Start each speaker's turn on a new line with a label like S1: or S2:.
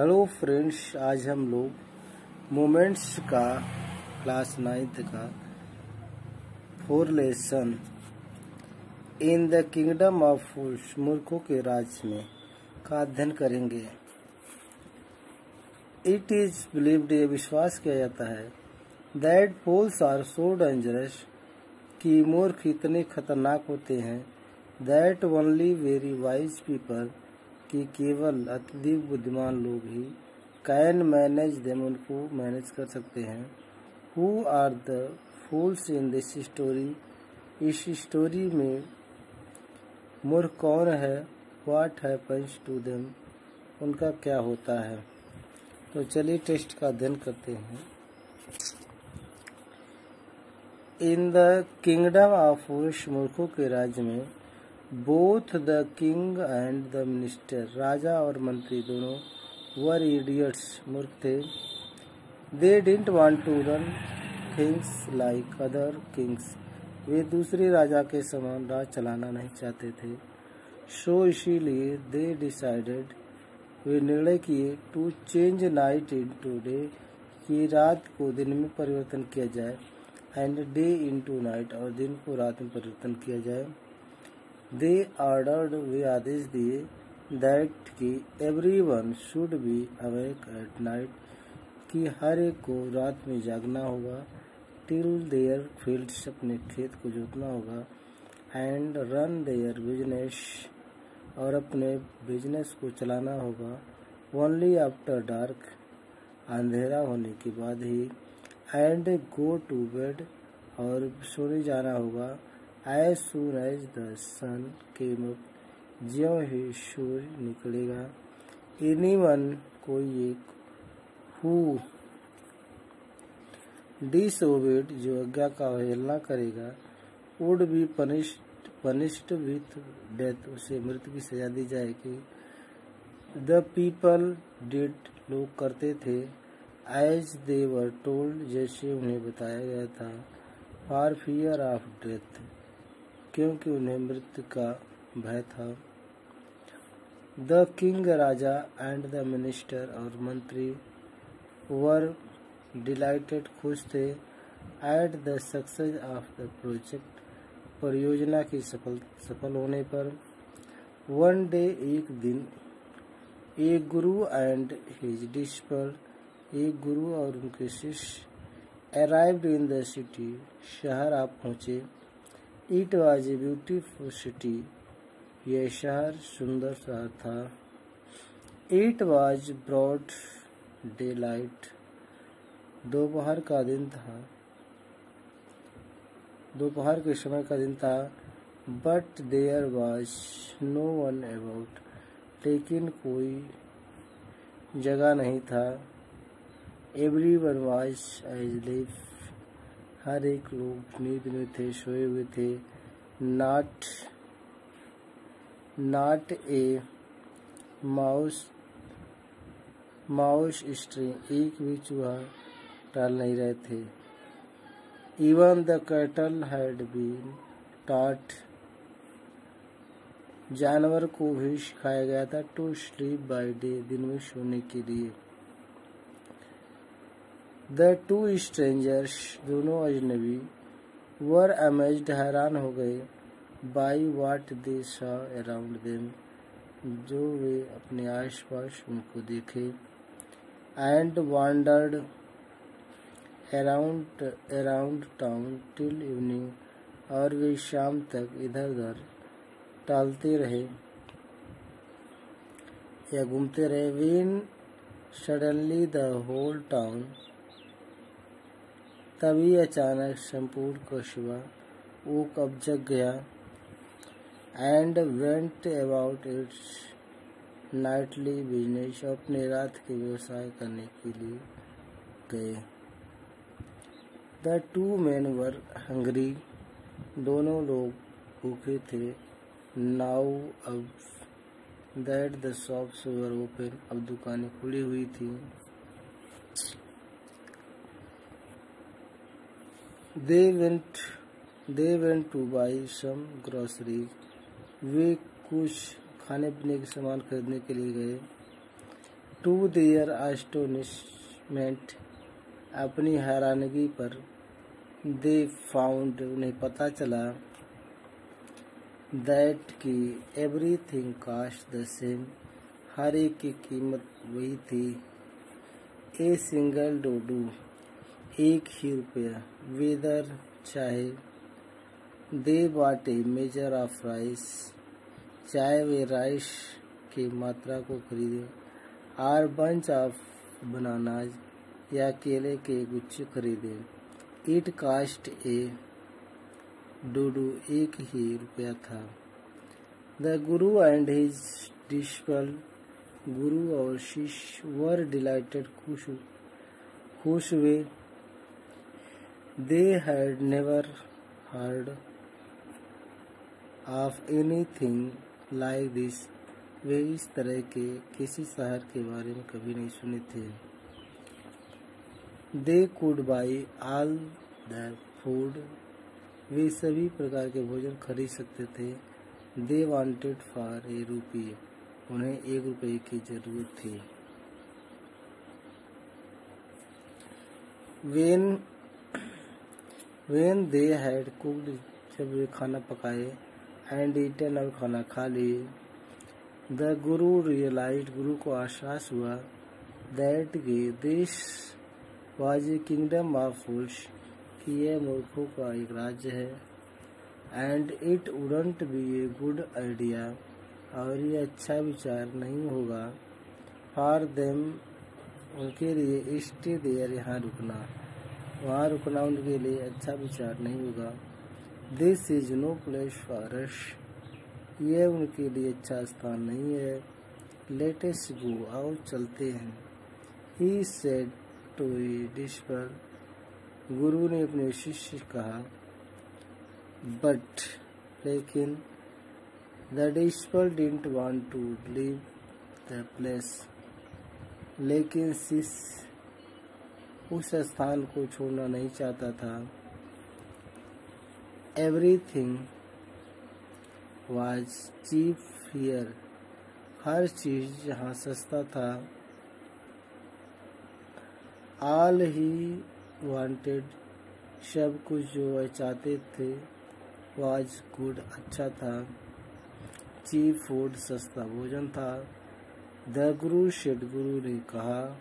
S1: Hello friends आज हम लोग मोमेंट्स का क्लास नाइन्थ का four lesson in the kingdom of fools मूर्खों के राज में का अध्ययन करेंगे। इट इज़ बिलीव्ड ये विश्वास किया जाता है that fools are so dangerous कि मूर्ख इतने खतरनाक होते हैं that only very wise people कि केवल अत्यधिक बुद्धिमान लोग ही कैन मैनेज देम उनको मैनेज कर सकते हैं। Who are the fools in this story इस स्टोरी में मूर्ख कौन है? वाट हैपन्स टू देम उनका क्या होता है? तो चलिए टेस्ट का अध्ययन करते हैं। In the kingdom of fools मूर्खों के राज्य में both the king and the minister राजा और मंत्री दोनों वर इडियट्स मूर्ख थे। They didn't want to run things like other kings वे दूसरे राजा के समान राज चलाना नहीं चाहते थे। सो इसीलिए दे डिसाइडेड वे निर्णय किए to change night into day कि रात को दिन में परिवर्तन किया जाए and day into night और दिन को रात में परिवर्तन किया जाए। दे ऑर्डर्ड वे आदेश दिए दैट कि everyone should be awake at night कि हर एक को रात में जागना होगा टिल देयर फील्ड्स अपने खेत को जोतना होगा एंड रन देयर बिज़नेस और अपने बिज़नेस को चलाना होगा। ओनली आफ्टर डार्क अंधेरा होने के बाद ही एंड गो टू बेड और सोने जाना होगा। As soon as sun came up ज्यो ही सूर्य निकलेगा एनी वन कोई एक हु। डिसोबेड जो आज्ञा का अवहेलना करेगा would be punished punished with death, उसे मृत्यु की सजा दी जाएगी। द पीपल डिड लोग करते थे एज दे वर टोल्ड जैसे उन्हें बताया गया था फॉर फियर ऑफ़ डेथ क्योंकि उन्हें मृत्यु का भय था। द किंग राजा एंड द मिनिस्टर और मंत्री वर डिलाइटेड खुश थे at the success of the project परियोजना की सफल सफल होने पर। वन डे, एक दिन, एक गुरु एंड हिज डिस्पर एक गुरु और उनके शिष्य अराइव्ड इन द सिटी शहर आप पहुँचे। It was a beautiful city यह शहर सुंदर शहर था। It was broad daylight दोपहर का दिन था। दोपहर के समय का दिन था but there was no one about लेकिन कोई जगह नहीं था। Every one was asleep हर एक लोग नींद में थे, सोए हुए थे। Not not a mouse mouse stirring एक भी चूहा टाल नहीं रहे थे। Even the cattle had been taught. जानवर को भी सिखाया गया था टू स्लीप बाय डे, दिन में सोने के लिए। द टू स्ट्रेंजर्स दोनों अजनबी वर अमेज्ड हैरान हो गए by what they around them जो वे अपने आसपास उनको देखे and wandered around around town till evening और वे शाम तक इधर उधर टालते रहे या घूमते रहे। When suddenly the whole town तभी अचानक संपूर्ण कस्बा, वो कब जग गया and went about its nightly business अपने रात के व्यवसाय करने के लिए गए। The two man were hungry दोनों लोग भूखे थे। नाउ अब that the shops were open अब दुकानें खुली हुई थी। They went they went to buy some groceries. वे कुछ खाने पीने के सामान खरीदने के लिए गए। टू देयर एस्टोनिशमेंट, अपनी हैरानगी पर दे फाउंड, उन्हें पता चला दैट की एवरीथिंग कास्ट द सेम, हर एक की कीमत वही थी। A single duddu. एक ही रुपया। वेदर चाहे। दे बाटे मेजर ऑफ़ राइस चाहे वे राइस की मात्रा को खरीदे। आर बंच ऑफ़ बनानाज या केले के गुच्छे खरीदे। इट कास्ट ए डूडू एक ही रुपया था। द गुरु एंड हिज डिस्पल गुरु और शिष्य वर डिलाइटेड खुश खुश हुए। They had never heard of anything like this वे इस तरह के किसी शहर के बारे में कभी नहीं सुने थे। They could buy all the food वे सभी प्रकार के भोजन खरीद सकते थे। दे वांटेड फॉर ए रूपी उन्हें एक रुपये की ज़रूरत थी। When when they had cooked जब वे खाना पकाए एंड ईटन और खाना खा लिए द गुरु रियलाइज़ गुरु को आश्वास हुआ that this was a kingdom of fools कि यह मूर्खों का एक राज्य है and it wouldn't be a good idea और ये अच्छा विचार नहीं होगा। फॉर देम उनके लिए स्टे देयर यहाँ रुकना। वहाँ रुकना उनके लिए अच्छा विचार नहीं होगा। This is no place for us यह उनके लिए अच्छा स्थान नहीं है। लेटेस्ट गो आओ चलते हैं। ही सेड टू डिश पर, गुरु ने अपने शिष्य कहा बट लेकिन the disciple didn't want to leave the place लेकिन शिष्य उस स्थान को छोड़ना नहीं चाहता था। एवरीथिंग वाज चीप हियर हर चीज़ यहाँ सस्ता था। ऑल ही वांटेड सब कुछ जो वह चाहते थे वाज गुड अच्छा था। चीप फ़ूड सस्ता भोजन था। द गुरु शेड गुरु ने कहा